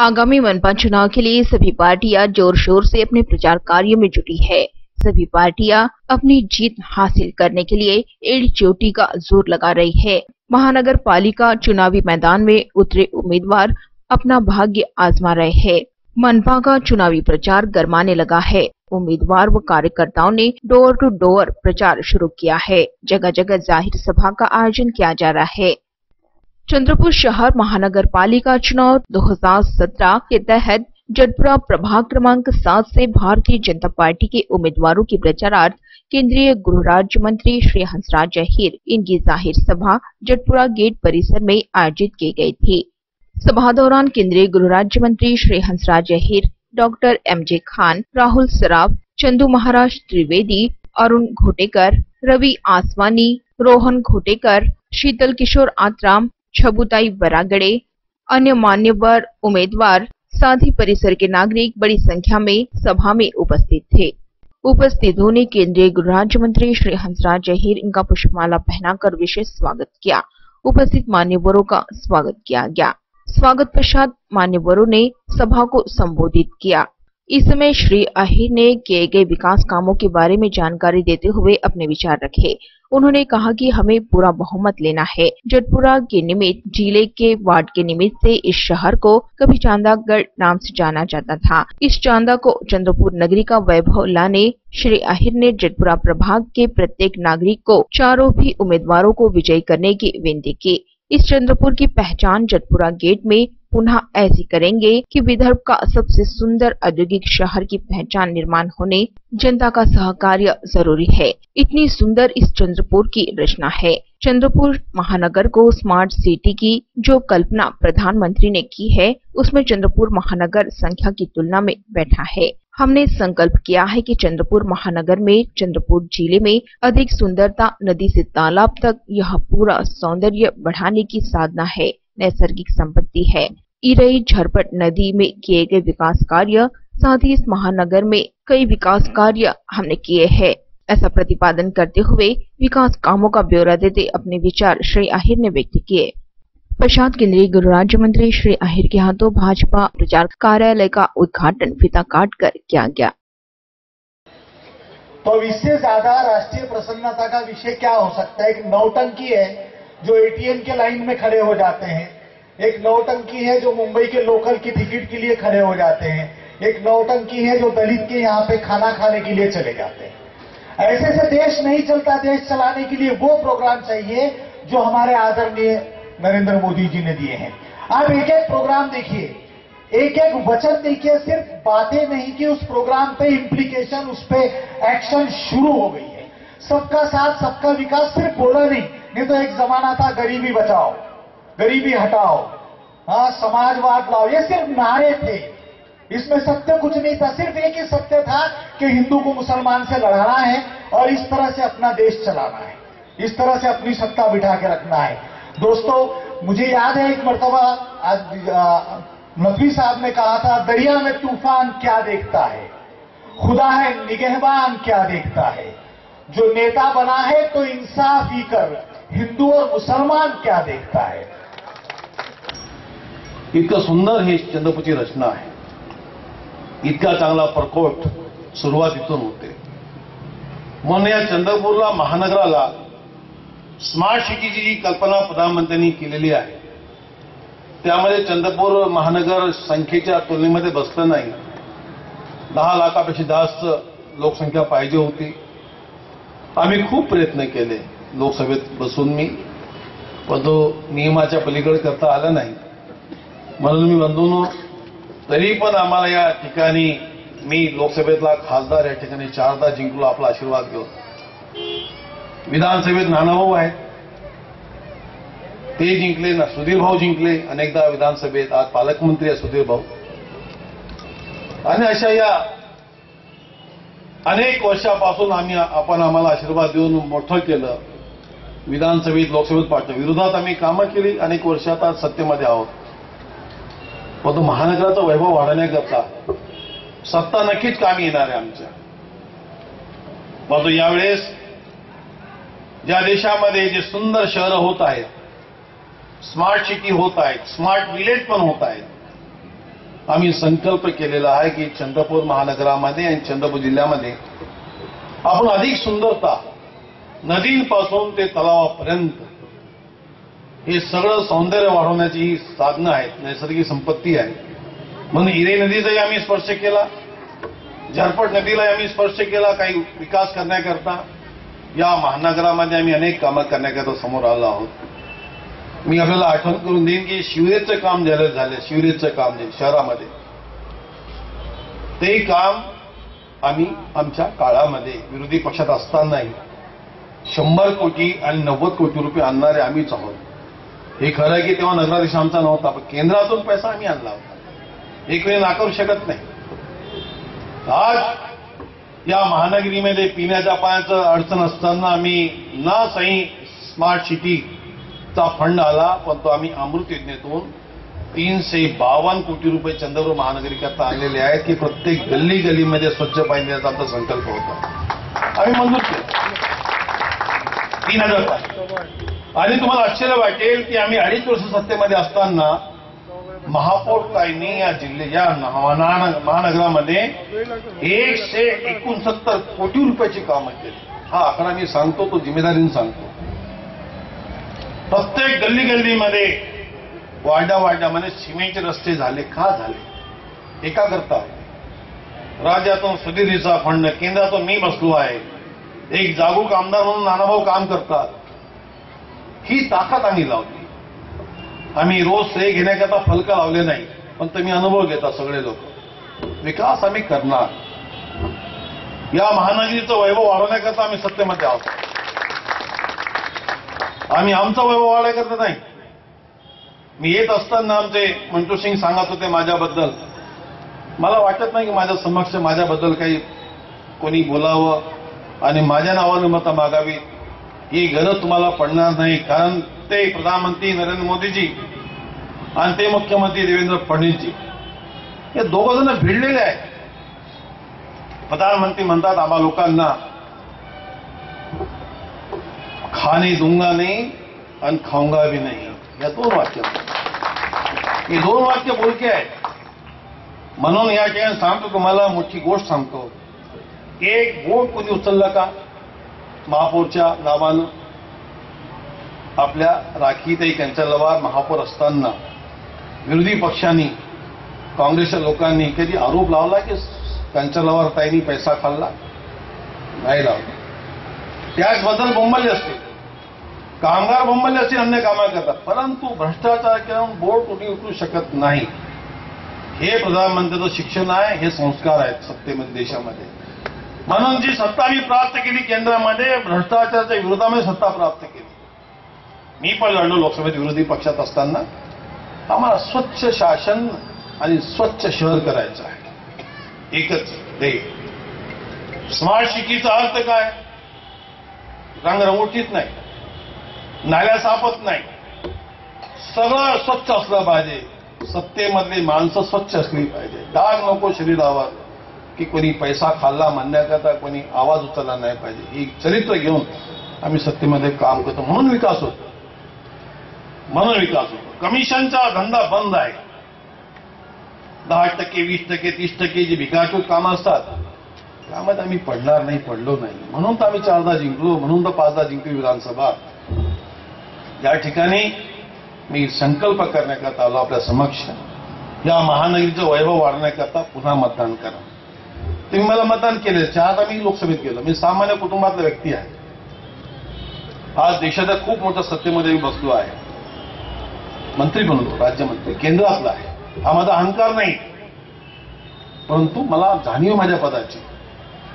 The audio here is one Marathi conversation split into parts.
आगामी मनपा चुनाव के लिए सभी पार्टियाँ ज़ोर शोर से अपने प्रचार कार्य में जुटी है। सभी पार्टियाँ अपनी जीत हासिल करने के लिए एड़ी चोटी का ज़ोर लगा रही है। महानगर पालिका चुनावी मैदान में उतरे उम्मीदवार अपना भाग्य आजमा रहे हैं। मनपा का चुनावी प्रचार गरमाने लगा है। उम्मीदवार व कार्यकर्ताओं ने डोर टू डोर प्रचार शुरू किया है। जगह जगह ज़ाहिर सभा का आयोजन किया जा रहा है। चंद्रपुर शहर महानगर पालिका चुनाव 2017 के तहत जटपुरा प्रभाग क्रमांक सात से भारतीय जनता पार्टी के उम्मीदवारों की प्रचारार्थ केंद्रीय गृह राज्य मंत्री श्री हंसराज अहिर इनकी ज़ाहिर सभा जटपुरा गेट परिसर में आयोजित की गई थी। सभा दौरान केंद्रीय गृह राज्य मंत्री Shri Hansraj Ahir doctor M J Khan, Rahul सराफ, चंदू महाराज त्रिवेदी, अरुण घोटेकर, रवि आसवानी, रोहन घोटेकर, शीतल किशोर आत्राम छबुताई बरागड़े अन्य मान्यवर उम्मीदवार साथ ही परिसर के नागरिक बड़ी संख्या में सभा में उपस्थित थे। उपस्थितों ने केंद्रीय गृह राज्य मंत्री श्री हंसराज अहीर इनका पुष्पमाला पहनाकर विशेष स्वागत किया। उपस्थित मान्यवरों का स्वागत किया गया। स्वागत पश्चात मान्यवरों ने सभा को संबोधित किया। इस समय श्री अहिर ने किए गए विकास कामों के बारे में जानकारी देते हुए अपने विचार रखे। उन्होंने कहा कि हमें पूरा बहुमत लेना है। जटपुरा के निमित्त, ज़िले के वार्ड के निमित्त से इस शहर को कभी चांदागढ़ नाम से जाना जाता था। इस चांदा को चंद्रपुर नगरी का वैभव लाने श्री आहिर ने जटपुरा प्रभाग के प्रत्येक नागरिक को चारों भी उम्मीदवारों को विजयी करने की विनती की। इस चंद्रपुर की पहचान जटपुरा गेट में पुनः ऐसी करेंगे कि विदर्भ का सबसे सुंदर औद्योगिक शहर की पहचान निर्माण होने जनता का सहकार्य ज़रूरी है। इतनी सुंदर इस चंद्रपुर की रचना है। चंद्रपुर महानगर को स्मार्ट सिटी की जो कल्पना प्रधानमंत्री ने की है, उसमें चंद्रपुर महानगर संख्या की तुलना में बैठा है। हमने संकल्प किया है कि चंद्रपुर महानगर में, चंद्रपुर ज़िले में अधिक सुंदरता, नदी से तालाब तक यह पूरा सौंदर्य बढ़ाने की साधना है, नैसर्गिक संपत्ति है। इरई झरपट नदी में किए गए विकास कार्य, साथ ही इस महानगर में कई विकास कार्य हमने किए हैं। ऐसा प्रतिपादन करते हुए विकास कामों का ब्यौरा देते अपने विचार श्री आहिर ने व्यक्त किए। पश्चात केंद्रीय गृह राज्य मंत्री श्री आहिर के हाथों भाजपा प्रचार कार्यालय का उद्घाटन, फीता काट कर किया गया। तो इससे ज़्यादा राष्ट्रीय प्रसन्नता का विषय क्या हो सकता है? एक नौटंकी है जो एटीएम के लाइन में खड़े हो जाते हैं। एक नौटंकी है जो मुंबई के लोकल की टिकट के लिए खड़े हो जाते हैं। एक नौटंकी है जो दलित के यहाँ पे खाना खाने के लिए चले जाते हैं। ऐसे से देश नहीं चलता, देश चलाने के लिए वो प्रोग्राम चाहिए जो हमारे आदरणीय नरेंद्र मोदी जी ने दिए हैं। आप एक एक प्रोग्राम देखिए। एक एक वचन देखिए, सिर्फ़ बातें नहीं की उस प्रोग्राम पे इम्प्लीकेशन उस पे एक्शन शुरू हो गई है। सबका साथ, सबका विकास सिर्फ़ बोला नहीं नहीं तो एक जमाना था, गरीबी बचाओ, गरीबी हटाओ हाँ समाजवाद लाओ। ये सिर्फ़ नारे थे। इसमें सत्य कुछ नहीं था। सिर्फ़ एक ही सत्य था कि हिंदू को मुसलमान से लड़ाना है और इस तरह से अपना देश चलाना है। इस तरह से अपनी सत्ता बिठा के रखना है। दोस्तों, मुझे याद है एक मरतबा नकवी साहब ने कहा था, दरिया में तूफ़ान क्या देखता है? खुदा है निगहबान क्या देखता है? जो नेता बना है तो इंसाफ ही कर, हिंदू और मुसलमान क्या देखता है? इतकं सुंदर ही चंद्रपूरची रचना आहे इतका चांगला प्रकोट सुरुवात इथून होते. म्हणून या चंद्रपूरला महानगराला स्मार्ट सिटीची जी कल्पना प्रधानमंत्र्यांनी केलेली आहे. त्यामध्ये चंद्रपूर महानगर संख्येच्या तुलनेमध्ये बसलं नाही. दहा लाखापेक्षा जास्त लोकसंख्या पाहिजे होती. आम्ही खूप प्रयत्न केले लोकसभेत बसून मी पण तो नियमाच्या पलीकडे करता आला नाही. म्हणून मी बंधून तरी पण आम्हाला या ठिकाणी मी लोकसभेतला खासदार या ठिकाणी चारदा जिंकलो आपला आशीर्वाद घेऊन. विधानसभेत नानाभाऊ आहेत. ते जिंकले ना सुधीर भाऊ जिंकले. अनेकदा विधानसभेत आज पालकमंत्री आहे सुधीर भाऊ. आणि अशा या अनेक वर्षापासून आम्ही आपण आम्हाला आशीर्वाद देऊन मोठं केलं. विधानसभेत लोकसभेत पाठवलं. विरोधात आम्ही कामं केली. अनेक वर्षात आज सत्तेमध्ये आहोत. परंतु महानगराचा वैभव वाढवण्याकरता सत्ता नक्कीच कामी येणार आहे आमच्या. परंतु यावेळेस ज्या देशामध्ये जे सुंदर शहरं होत आहेत स्मार्ट सिटी होत आहेत स्मार्ट विलेज पण होत आहेत आम्ही संकल्प केलेला आहे की चंद्रपूर महानगरामध्ये आणि चंद्रपूर जिल्ह्यामध्ये आपण अधिक सुंदरता नदींपासून ते तलावापर्यंत हे सगळं सौंदर्य वाढवण्याची ही साधनं आहेत नैसर्गिक संपत्ती आहे. म्हणून हिरे नदीचाही आम्ही स्पर्श केला झरपट नदीलाही आम्ही स्पर्श केला काही विकास करण्याकरता. या महानगरामध्ये आम्ही अनेक कामं करण्याकरता समोर आलो आहोत. मी आपल्याला आठवण करून देईन की शिवरेजचं काम जाहीर झालं शिवरेजचं काम जे शहरामध्ये ते काम आम्ही आमच्या काळामध्ये विरोधी पक्षात असतानाही शंभर कोटी आणि नव्वद कोटी रुपये आणणारे आम्हीच आहोत. हे खरं आहे की तेव्हा नगराधीश आमचा नव्हता पण केंद्रातून पैसा आम्ही आणला होता. एक वेळ नाकारू शकत नाही. आज या महानगरीमध्ये पिण्याच्या पाण्याचं अडचण असताना आम्ही ना सही स्मार्ट सिटीचा फंड आला पण तो आम्ही अमृत योजनेतून तीनशे बावन्न कोटी रुपये चंद्रपूर महानगरीकरता आणलेले आहेत की प्रत्येक गल्ली गल्लीमध्ये स्वच्छ पाणी देण्याचा आमचा संकल्प होता. आम्ही मंजूर केलं. तीन हजार पाणी. आणि तुम्हाला आश्चर्य वाटेल की आम्ही अडीच वर्ष सत्तेमध्ये असताना महापौर कायनी या जिल्ह्याच्या महानगरामध्ये एकशे एकोणसत्तर कोटी रुपयाची कामं केली. हा आकडा मी सांगतो तो जिम्मेदारीने सांगतो. प्रत्येक गल्ली गल्लीमध्ये वाड्या वाड्यामध्ये सिमेंटचे रस्ते झाले का झाले? एका करता राज्यातून सुधीरीचा फंड केंद्रातून मी बसलो आहे. एक जागरूक आमदार म्हणून नानाभाऊ काम करतात. ही ताकद आम्ही लावली. आम्ही रोज श्रेय घेण्याकरता फलकं लावले नाही पण तुम्ही अनुभव घेता सगळे लोक. विकास आम्ही करणार. या महानगरीचं वैभव वाढवण्याकरता आम्ही सत्तेमध्ये आहोत. आम्ही आमचं वैभव वाढवण्याकरता नाही. मी येत असताना आमचे मंटू सिंग सांगत होते माझ्याबद्दल. मला वाटत नाही की माझ्या समक्ष माझ्याबद्दल काही कोणी बोलावं आणि माझ्या नावानं मतं मागावी. ही गरज तुम्हाला पडणार नाही कारण ते प्रधानमंत्री नरेंद्र मोदीजी आणि ते मुख्यमंत्री देवेंद्र फडणवीसजी. हे दोघं जण भिडलेले आहेत. प्रधानमंत्री म्हणतात आम्हा लोकांना खाने दूंगा नाही आणि खाऊंगा भी नाही. या दोन वाक्य. हे दोन वाक्य बोलके आहेत. म्हणून या ठिकाणी सांगतो तुम्हाला मोठी गोष्ट सांगतो. एक बोट कोणी उचललं का? महापौरच्या नावानं. आपल्या राखीताई कंचलवार महापौर असताना विरोधी पक्षांनी काँग्रेसच्या लोकांनी कधी आरोप लावला की कंचलवार ताईंनी पैसा खाल्ला? नाही लावला. त्याचबद्दल बोंबलले असते. कामगार बोंबलले असते अन्य कामं करतात. परंतु भ्रष्टाचार करून बोर्ड कुठे उठू शकत नाही. हे प्रधानमंत्र्याचं शिक्षण आहे हे संस्कार आहेत सत्तेमध्ये देशामध्ये. म्हणून जी सत्ता मी प्राप्त केली केंद्रामध्ये भ्रष्टाचाराच्या विरोधामध्ये सत्ता प्राप्त केली. मी पण लढलो लोकसभेत विरोधी पक्षात असताना. आम्हाला स्वच्छ शासन आणि स्वच्छ शहर करायचं आहे. एकच ते स्मार्ट सिटीचा अर्थ काय? रंगरंगोटीत नाही. नाल्या सापत नाही. सगळं स्वच्छ असलं पाहिजे. सत्तेमधली माणसं स्वच्छ असली पाहिजे. डाग नको शरीरावर की कोणी पैसा खाल्ला म्हणण्याकरता कोणी आवाज उचलला नाही पाहिजे. ही चरित्र घेऊन आम्ही सत्तेमध्ये काम करतो. म्हणून विकास होतो. म्हणून विकास होतो कमिशनचा धंदा बंद आहे. दहा टक्के वीस टक्के तीस टक्के जी भिकाटूक कामं असतात त्यामध्ये आम्ही पडणार नाही पडलो नाही. म्हणून तर आम्ही चारदा जिंकलो म्हणून तर पाचदा जिंकली विधानसभा. या ठिकाणी मी संकल्प करण्याकरता आलो आपल्या समक्ष. या महानगरीचं वैभव वाढवण्याकरता पुन्हा मतदान करा. तुम्ही मला मतदान केलं चार मी लोकसभेत गेलो. मी सामान्य कुटुंबातला व्यक्ती आहे. आज देशाच्या खूप मोठ्या सत्तेमध्ये मी बसलो आहे. मंत्री बनलो राज्यमंत्री. केंद्रातला आहे. हा माझा अहंकार नाही. परंतु मला जाणीव माझ्या पदाची.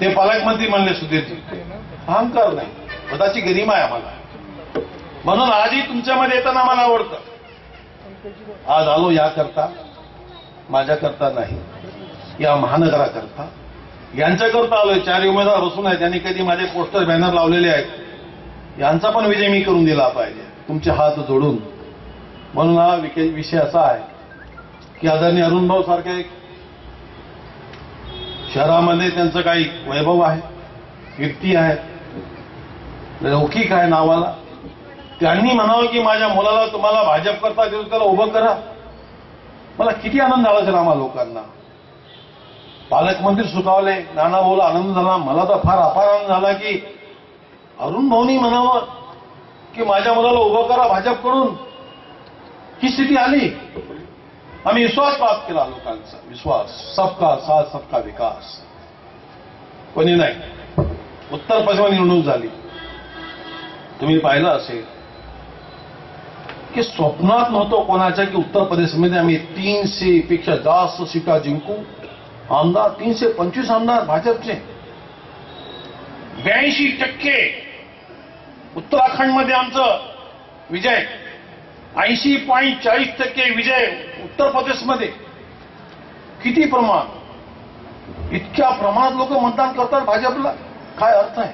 ते पालकमंत्री म्हणले सुधीरजी. अहंकार नाही. पदाची गरिमा आहे आम्हाला. म्हणून आजही तुमच्यामध्ये येताना मला आवडतं. आज आलो याकरता माझ्याकरता नाही. या महानगराकरता. यांच्याकरता आलोय. चार उमेदवार बसून आहेत. त्यांनी कधी माझे पोस्टर बॅनर लावलेले आहेत. यांचा पण विजय मी करून दिला पाहिजे. तुमचे हात जोडून म्हणून हा विके- विषय असा आहे की आदरणीय अरुणभाऊ सारखे एक शहरामध्ये त्यांचं काही वैभव आहे कीर्ती आहे लौकिक आहे नावाला. त्यांनी म्हणावं की माझ्या मुलाला तुम्हाला भाजप करता विरोध करा उभं करा. मला किती आनंद झाला असेल आम्हा लोकांना. पालकमंत्री सुटावले नाना भाऊला आनंद झाला. मला तर फार अपार आनंद झाला की अरुण भाऊनी म्हणावं की माझ्या मुलाला उभं करा भाजपकडून. ही स्थिती आली. आम्ही विश्वास प्राप्त केला लोकांचा. विश्वास. सबका साथ सबका विकास. कोणी नाही. उत्तर पश्चिम निवडणूक झाली. तुम्ही पाहिलं असेल की स्वप्नात नव्हतं कोणाच्या की उत्तर प्रदेशमध्ये आम्ही तीनशे पेक्षा जास्त सीटा जिंकू. आमदार तीनशे पंचवीस आमदार भाजपचे. ब्याऐंशी टक्के. उत्तराखंडमध्ये आमचं विजय. ऐंशी पॉईंट चाळीस टक्के विजय उत्तर प्रदेशमध्ये. किती प्रमाण? इतक्या प्रमाणात लोक मतदान करतात भाजपला? काय अर्थ आहे?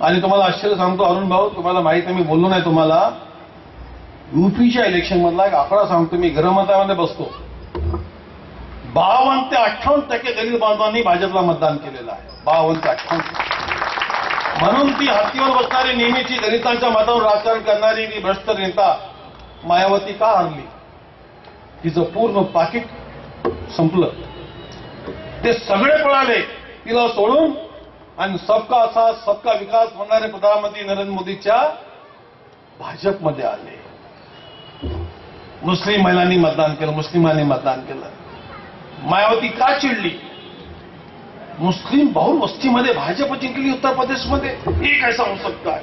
आणि तुम्हाला आश्चर्य सांगतो अरुण भाऊ तुम्हाला माहीत आहे मी बोललो नाही तुम्हाला. युपीच्या इलेक्शन मधला एक आकडा सांगतो मी गृहमतामध्ये बसतो. बावन्न ते अठ्ठावन्न टक्के दलित बांधवांनी भाजपला मतदान केलेलं आहे. बावन्न ते अठ्ठावन्न म्हणून ती हत्तीवर बसणारी नेहमीची दलितांच्या मतावर राजकारण करणारी ती भ्रष्ट नेता मायावती का हरली तिचं पूर्ण पाकिट संपलं. ते सगळे पळाले. तिला सोडून आणि सबका साथ सबका विकास म्हणणारे प्रधानमंत्री नरेंद्र मोदीच्या भाजपमध्ये आले. मुस्लिम महिलांनी मतदान केलं मुस्लिमांनी मतदान केलं. मायावती का चिडली? मुस्लिम बहुल वस्तीमध्ये भाजप जिंकली उत्तर प्रदेशमध्ये. हे कैसा हो सकता है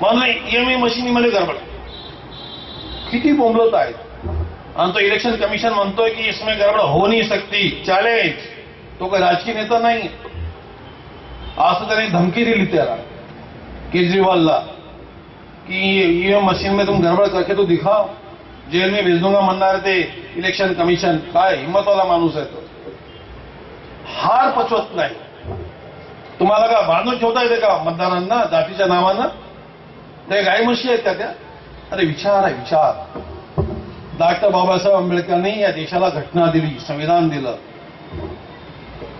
म्हणून ईएमए मशीनीमध्ये गडबड. किती बोंबलत आहेत आणि तो इलेक्शन कमिशन म्हणतोय की इसमें गडबड हो नाही सकती. चॅलेंज तो काही राजकीय नेता नाही असं त्याने धमकी दिली त्याला, केजरीवालला, कि ईएम मशीन में तुम गड़बड़ करके तो दिखाओ. जेल में भेज दूँगा म्हणणार ते इलेक्शन कमिशन काय हिंमतवाला माणूस आहे तो. हार पचवत नाही. तुम्हाला का बांधून ठेवता येते का मतदारांना, जातीच्या नावानं? ते गाय म्हशी आहेत त्या त्या? अरे विचार आहे विचार. डॉक्टर बाबासाहेब आंबेडकरांनी या देशाला घटना दिली संविधान दिलं.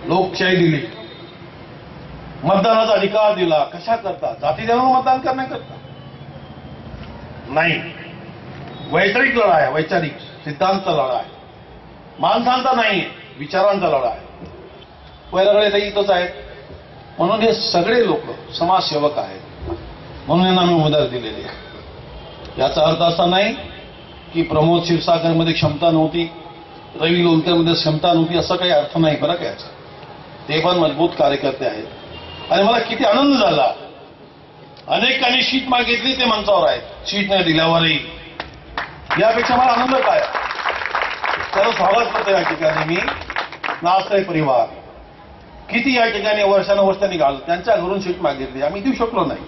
लोकशाही दिली. मतदानाचा अधिकार दिला. कशा करता? जाती धर्म मतदान करण्याकरता? नाही. वैचारिक लढा आहे वैचारिक. सिद्धांत लढा आहे. माणसांचा नाही विचारांचा लढा आहे. वैरगळे इथंच आहेत. म्हणून हे सगळे लोक समाजसेवक आहेत. म्हणून यांना मी मदत दिलेली आहे. याचा अर्थ असा नाही की प्रमोद क्षीरसागरमध्ये क्षमता नव्हती रवी लोणकरमध्ये क्षमता नव्हती असा काही अर्थ नाही. बरं का याचा? ते पण मजबूत कार्यकर्ते आहेत. आणि मला किती आनंद झाला. अनेकांनी शीट मागितली ते मंचावर आहेत. शीट नाही दिल्यावरही. यापेक्षा मला आनंद काय? त्याला स्वागत करतो या ठिकाणी मी. नाचताय परिवार. किती या ठिकाणी वर्षानुवर्ष त्यांनी घालून त्यांच्या घरून शीट मागितली. आम्ही देऊ शकलो नाही.